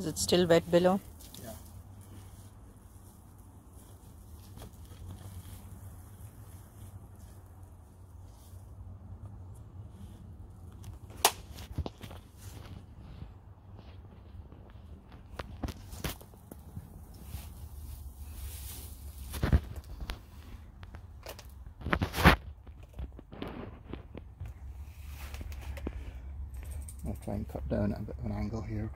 Is it still wet below? Yeah. I'll try and cut down at a bit of an angle here.